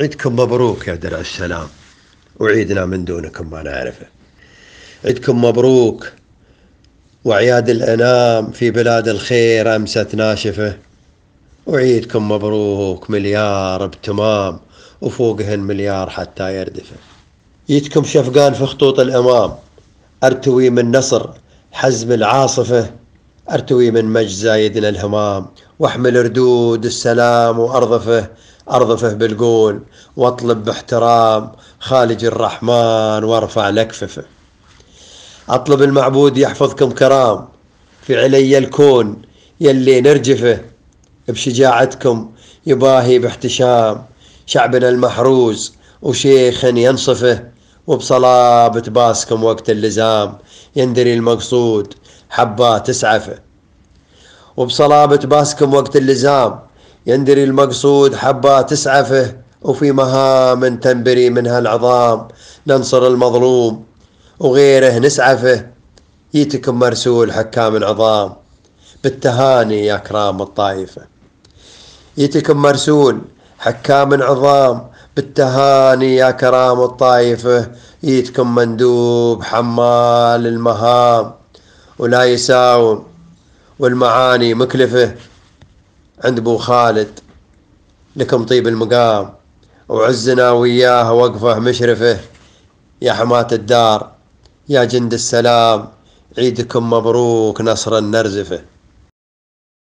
عيدكم مبروك يا درع السلام. وعيدنا من دونكم ما نعرفه. عيدكم مبروك وعياد الأنام في بلاد الخير أمست ناشفة. وعيدكم مبروك مليار بتمام وفوقهن مليار حتى يردفه. يدكم شفقان في خطوط الأمام. أرتوي من نصر حزم العاصفة. أرتوي من مج زايدنا الهمام واحمل ردود السلام وأرضفه أرضفه بالقول واطلب باحترام خالج الرحمن وارفع لكففه. أطلب المعبود يحفظكم كرام في علي الكون يلي نرجفه بشجاعتكم يباهي باحتشام شعبنا المحروز وشيخ ينصفه وبصلابة باسكم وقت اللزام يندري المقصود حبات اسعفه. وبصلابة باسكم وقت اللزام. يندري المقصود حبات اسعفه وفي مهام تنبري منها العظام. ننصر المظلوم وغيره نسعفه يتكم مرسول حكام العظام. بالتهاني يا كرام الطائفة. يتكم مرسول حكام عظام بالتهاني يا كرام الطائفة يتكم مندوب حمال المهام. ولا يساوم والمعاني مكلفة. عند بو خالد لكم طيب المقام. وعزنا وياه وقفه مشرفه. يا حماة الدار يا جند السلام. عيدكم مبروك نصر النرزفه